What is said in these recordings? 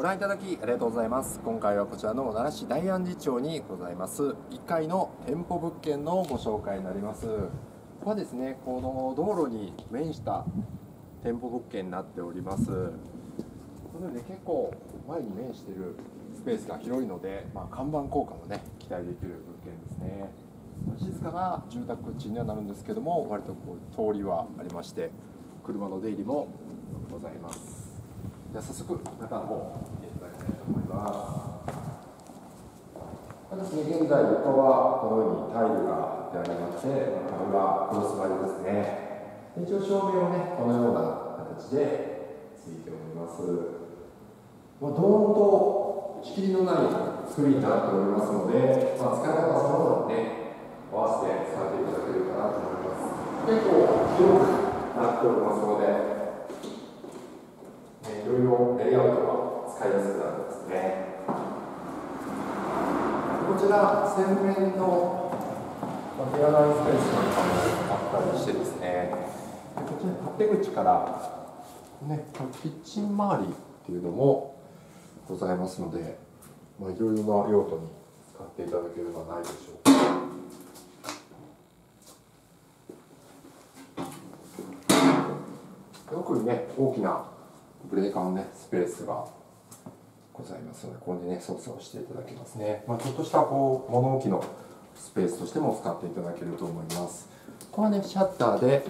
ご覧いただきありがとうございます。今回はこちらの奈良市大安寺町にございます。1階の店舗物件のご紹介になります。ここはですねこの道路に面した店舗物件になっております。このように結構前に面しているスペースが広いので、まあ、看板効果もね期待できる物件ですね。静かな住宅地にはなるんですけども割とこう通りはありまして車の出入りもございます。じゃあ早速中の方見ていただきたいと思います。ですね、現在床はこのようにタイルが貼ってありまして壁はクロス張りですね。一応照明はねこのような形でついております。まあ、ドーンと仕切りのない作りになっておりますので、まあ、使い方はそのものにね合わせて使っていただけるかなと思います。結構広くなっておりますので、ろいろレイアウトが使いやすくなるんですねこちら洗面の手洗いスペースなんかもあったりしてですねこちら勝手口からねキッチン周りっていうのもございますので、まあ、いろいろな用途に使っていただければないでしょうか。特にね大きなブレーカーのねスペースがございますのでここにね操作をしていただけますね、まあ、ちょっとしたこう物置のスペースとしても使っていただけると思います。ここはねシャッターで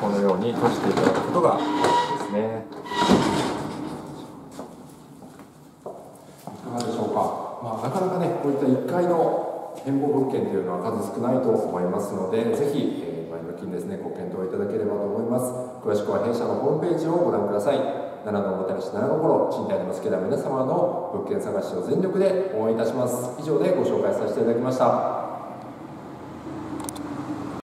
このように閉じていただくことができですね。いかがでしょうか、まあ、なかなかねこういった1階の展望物件というのは数少ないと思いますのでぜひ、えー、金ですねご検討いただければと思います。詳しくは弊社のホームページをご覧ください。奈良のおもてなし奈良心賃貸でも好きな皆様の物件探しを全力で応援いたします。以上でご紹介させていただきました。